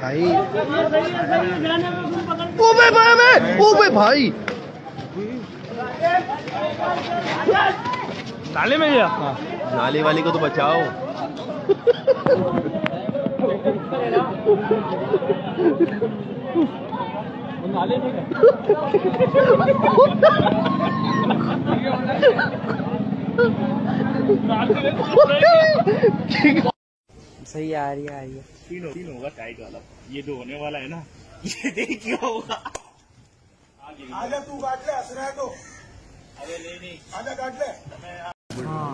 भाई। ओबे भाई ओबे। ओबे भाई। नाले में गया नाली वाली को तो बचाओ। नाले सही आ रही है आ रही है। तीन हो- तीन होगा टाइट वाला। ये दो होने वाला है ना ये देख क्या होगा? आजा तू काट ले हंस रहा है तो। अरे नहीं नहीं। आजा काट ले।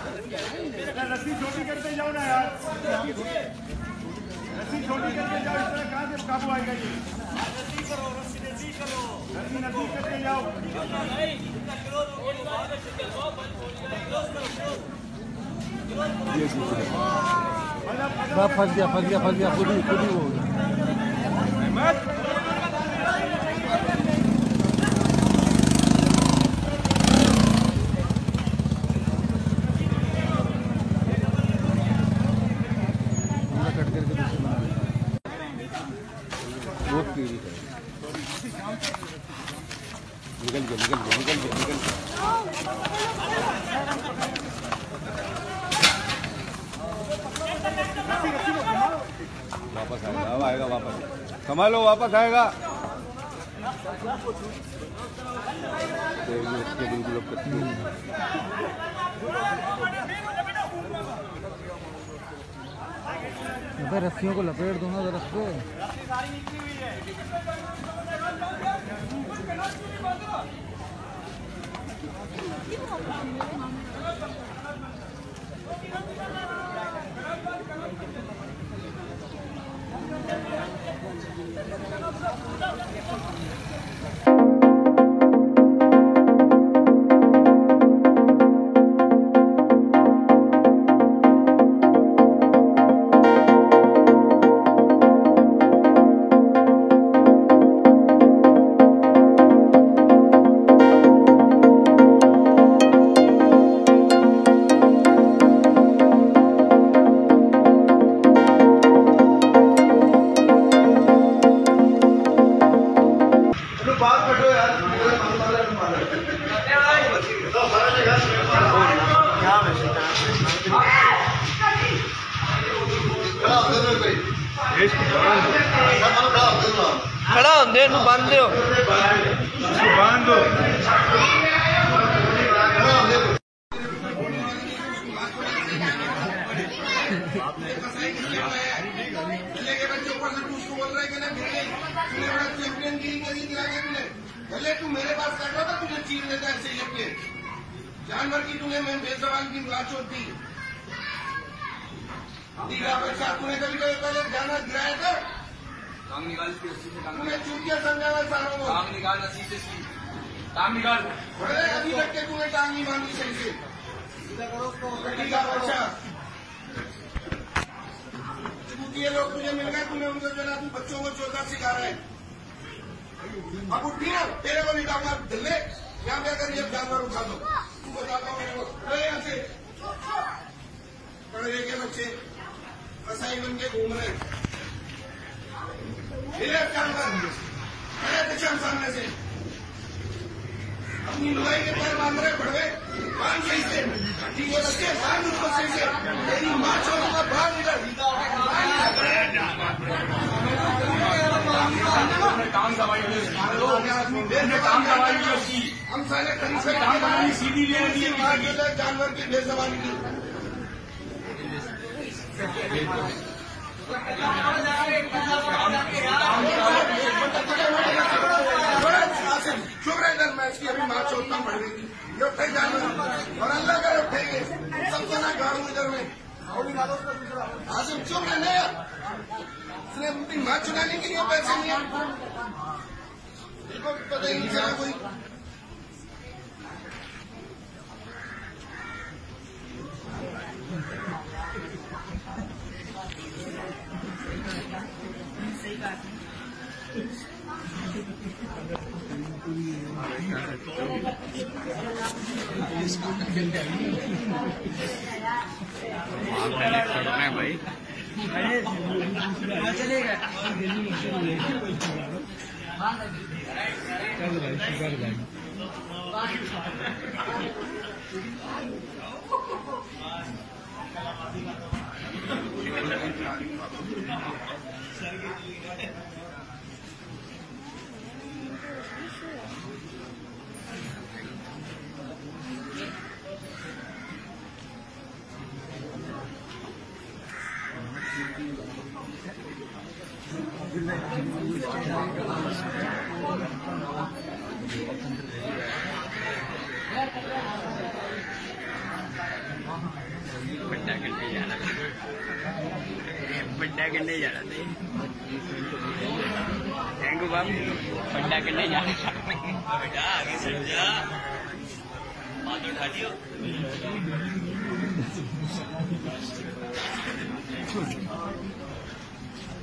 रस्सी छोटी करते जाओ ना यार रस्सी छोटी करके जाओ इस तरह कहाँ से काबू आएगा ये रस्सी करो रस्सी नज़दीक करो रस्सी नज़दीक करके जाओ फंस गया फंस गया फंस गया, खुद ही खुद ही वो निकल गया निकल गया निकल गया निकल गया वापस आएगा आएगा वापस। संभालो वापस आएगा। रस्सियों को लपेट दो ना दरख्त पे खड़ा होंगे बंद दो दो तुझे लेके। जानवर की तूने मैं बेसवाल की लाश होती दिखा पैसा तूने कभी कभी पहले जानवर गिराया था टांग निकाल इसकी रस्सी से तूने चुप समझाना सारों को टांग निकाल रस्सी से इसकी टांग निकाल बड़े अभी तक के तूने टांग नहीं बांधी सही से चूतिए लोग तुझे मिल गए तूने उनको जो ना तू बच्चों को चौथा सिखा रहे अब उठी ना तेरे को निकालना दिल्ले यहाँ पे अगर ये जानवर उठा दो तू बताता हूँ। मेरे को यहाँ से पढ़े लिखे बच्चे कसाई बन के घूम रहे अरे सामने से। अपनी लुगाई के पैर बाँध रहे बढ़वे बाँध सही से। ठीक है बाँध उसको सही से। तेरी माँ बाहर निकल काम दवाई काम की हम सारे कहीं से काम सीधी ले रही है जानवर की बेजबानी की। मैं अभी माँ चौथा पड़ ये उठे जानवर और अल्लाह कर उठेंगे सबसे ना गाड़ू इधर में आसिम चुप रहने इसने अपनी माँ चुराने के लिए पैसे नहीं इनको पता ही नहीं कोई भाई चलेगा चल भाई शुगर भाई Thank you. Pendagangan dia lah. Pendagangan dia lah ni. Tengok bang. Pendagangan dia lah. Dah, kerja. Madu dah dia. Thank you.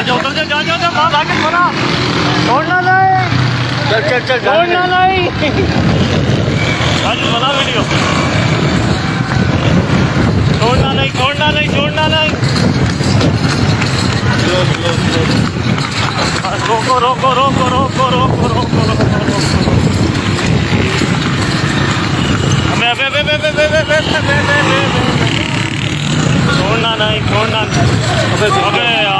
तो शरीफ है चल चल चल छोड़ना नहीं आज बना वीडियो छोड़ना नहीं छोड़ना नहीं छोड़ना नहीं रोको रोको रोको रोको रोको रोको रोको अबे अबे अबे अबे अबे अबे अबे अबे अबे अबे छोड़ना नहीं छोड़ना अबे अबे यार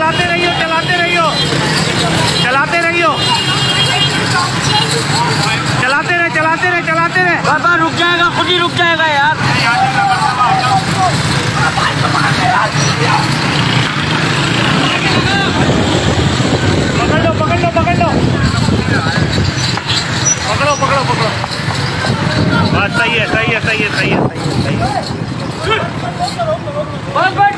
चलाते रहियो चलाते रहियो। चलाते रहियो। चलाते रहे चलाते रहे चलाते रहे। बाबा रुक जाएगा खुद ही रुक जाएगा यार। पकड़ लो पकड़ लो पकड़ लो। पकड़ो पकड़ो पकड़ो। बस सही है सही है सही है सही है सही है। बस।